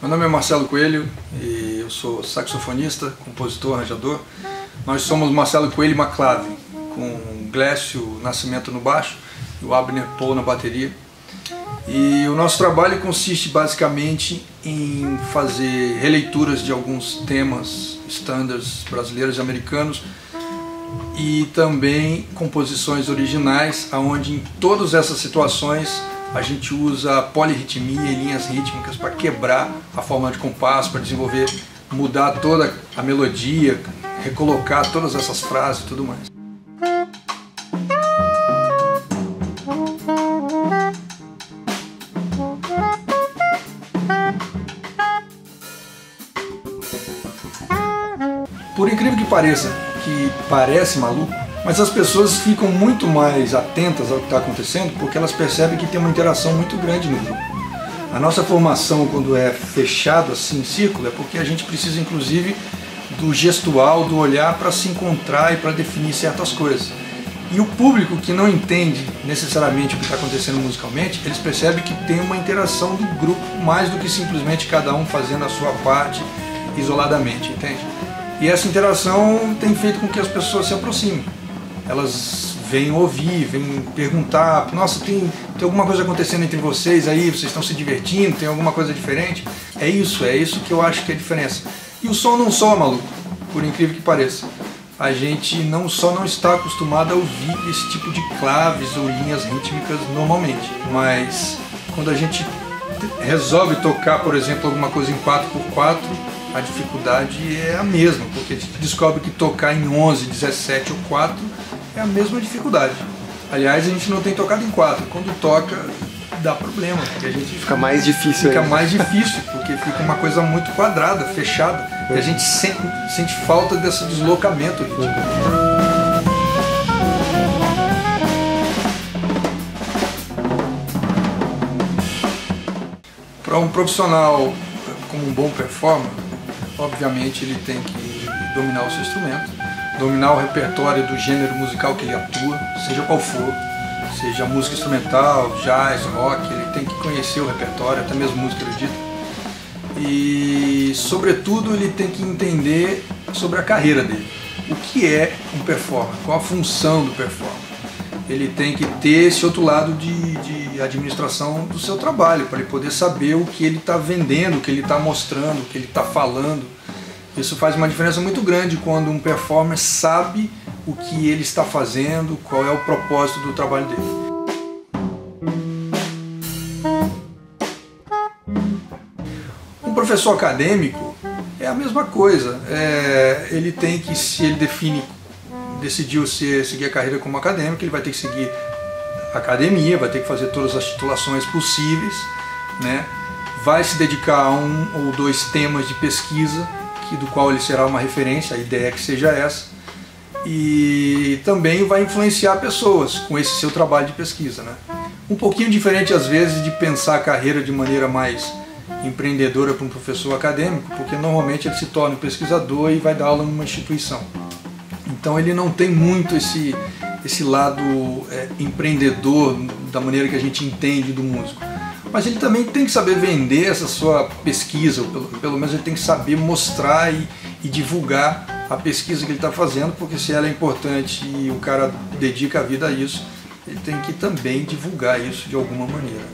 Meu nome é Marcelo Coelho e eu sou saxofonista, compositor, arranjador. Nós somos Marcelo Coelho Maclave, com Glécio Nascimento no baixo e o Abner Paul na bateria. E o nosso trabalho consiste basicamente em fazer releituras de alguns temas standards brasileiros e americanos e também composições originais, onde em todas essas situações a gente usa polirritmia e linhas rítmicas para quebrar a forma de compasso, para desenvolver, mudar toda a melodia, recolocar todas essas frases e tudo mais. Por incrível que pareça, que parece maluco, mas as pessoas ficam muito mais atentas ao que está acontecendo porque elas percebem que tem uma interação muito grande no grupo. A nossa formação, quando é fechado assim em círculo, é porque a gente precisa, inclusive, do gestual, do olhar para se encontrar e para definir certas coisas. E o público que não entende necessariamente o que está acontecendo musicalmente, eles percebem que tem uma interação do grupo mais do que simplesmente cada um fazendo a sua parte isoladamente, entende? E essa interação tem feito com que as pessoas se aproximem elas vêm ouvir, vêm perguntar, nossa, tem, tem alguma coisa acontecendo entre vocês aí, vocês estão se divertindo, tem alguma coisa diferente? É isso, é isso que eu acho que é a diferença. E o som não só, maluco, por incrível que pareça. A gente não só não está acostumado a ouvir esse tipo de claves ou linhas rítmicas normalmente, mas quando a gente resolve tocar, por exemplo, alguma coisa em 4x4, a dificuldade é a mesma, porque a gente descobre que tocar em 11, 17 ou 4 é a mesma dificuldade. Aliás, a gente não tem tocado em 4. Quando toca, dá problema, porque a gente fica mais difícil. Fica mais difícil, porque fica uma coisa muito quadrada, fechada, e a gente sente, sente falta desse deslocamento. Para um profissional como um bom performer, obviamente ele tem que dominar o seu instrumento, dominar o repertório do gênero musical que ele atua, seja qual for, seja música instrumental, jazz, rock, ele tem que conhecer o repertório, até mesmo música erudita. E, sobretudo, ele tem que entender sobre a carreira dele. O que é um performer? Qual a função do performer? Ele tem que ter esse outro lado de, de administração do seu trabalho, para ele poder saber o que ele está vendendo, o que ele está mostrando, o que ele está falando isso faz uma diferença muito grande quando um performer sabe o que ele está fazendo, qual é o propósito do trabalho dele. Um professor acadêmico é a mesma coisa. É, ele tem que, se ele define, decidiu se, seguir a carreira como acadêmico, ele vai ter que seguir a academia, vai ter que fazer todas as titulações possíveis, né? vai se dedicar a um ou dois temas de pesquisa que, do qual ele será uma referência, a ideia é que seja essa, e também vai influenciar pessoas com esse seu trabalho de pesquisa. Né? Um pouquinho diferente às vezes de pensar a carreira de maneira mais empreendedora para um professor acadêmico, porque normalmente ele se torna um pesquisador e vai dar aula numa instituição. Então ele não tem muito esse, esse lado é, empreendedor da maneira que a gente entende do músico mas ele também tem que saber vender essa sua pesquisa, ou pelo, pelo menos ele tem que saber mostrar e, e divulgar a pesquisa que ele está fazendo, porque se ela é importante e o cara dedica a vida a isso, ele tem que também divulgar isso de alguma maneira.